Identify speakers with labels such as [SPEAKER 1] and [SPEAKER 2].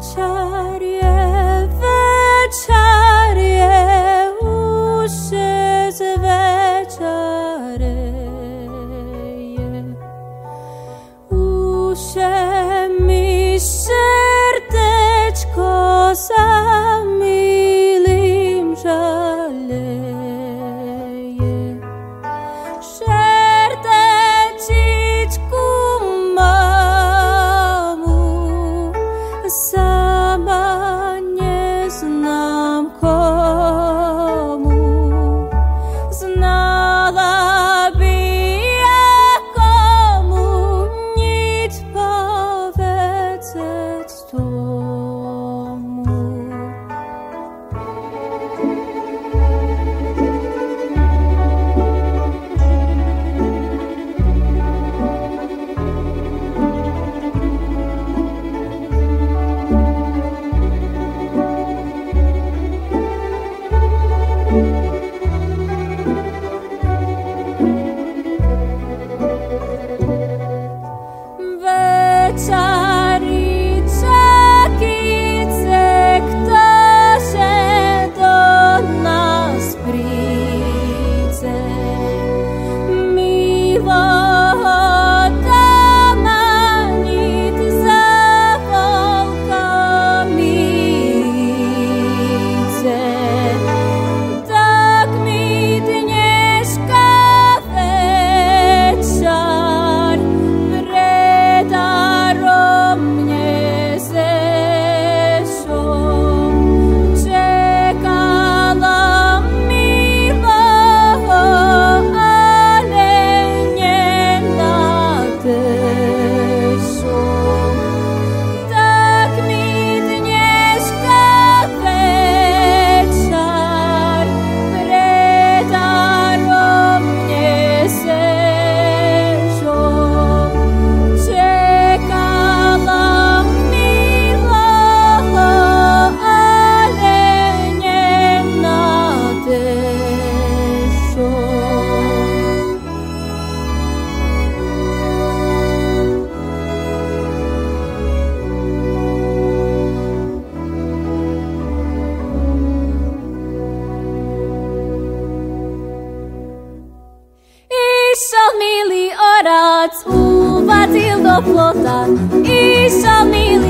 [SPEAKER 1] Večer je, večer je, Ubacil do plota I